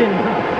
Austin.